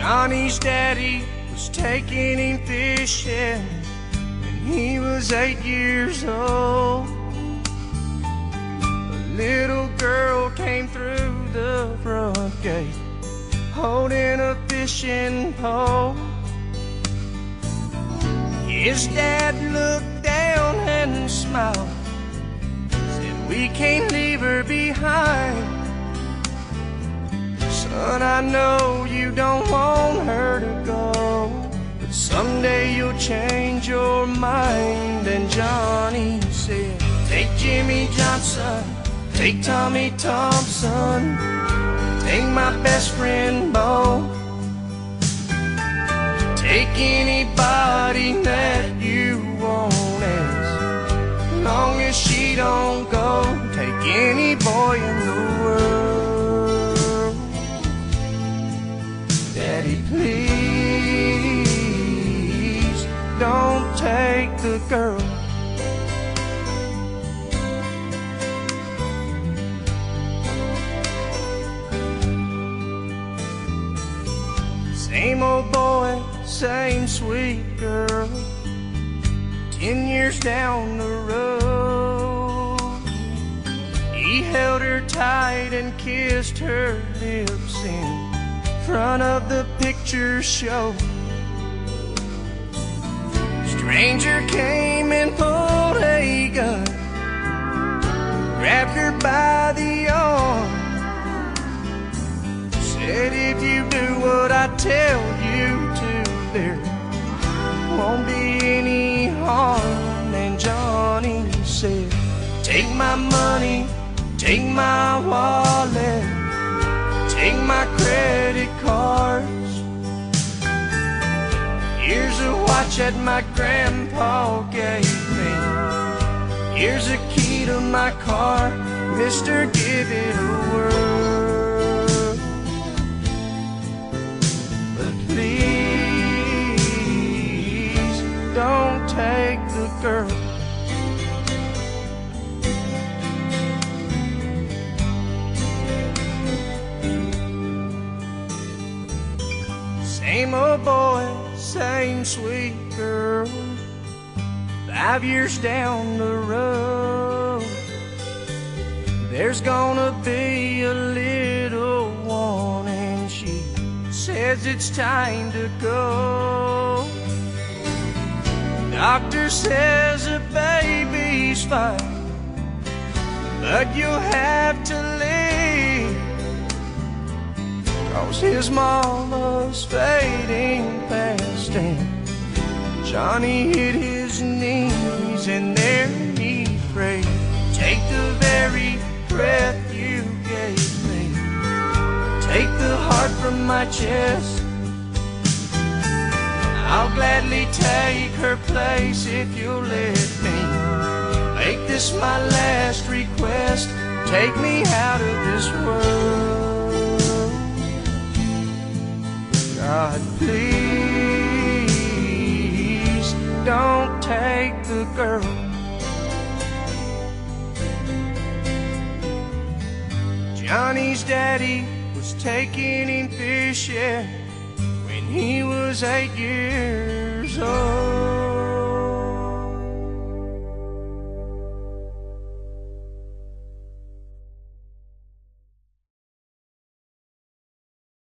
Johnny's daddy was taking him fishing when he was eight years old. A little girl came through the front gate holding a fishing pole. His dad looked down and smiled, said, We can't leave her behind. Son, I know you don't want her to go, but someday you'll change your mind. And Johnny said, Take Jimmy Johnson, take Tommy Thompson, take my best friend Bo. Take anybody the girl. Same old boy, same sweet girl. Ten years down the road, he held her tight and kissed her lips in front of the picture show. Stranger came and pulled a gun, grabbed her by the arm. Said if you do what I tell you to, there won't be any harm. And Johnny said, Take my money, take my wallet, take my credit cards. Watch that my grandpa gave me. Here's a key to my car, Mister, give it a whirl. But please don't take the girl. Same old boy, same sweet girl. Five years down the road, there's gonna be a little one, and she says it's time to go. Doctor says the baby's fine, but you'll have to leave. Cause his mama's fading fast and Johnny hit his knees and there he prayed. Take the very breath you gave me. Take the heart from my chest. I'll gladly take her place if you'll let me. Make this my last request. Take me out of this world girl. Johnny's daddy was taking him fishing when he was eight years old.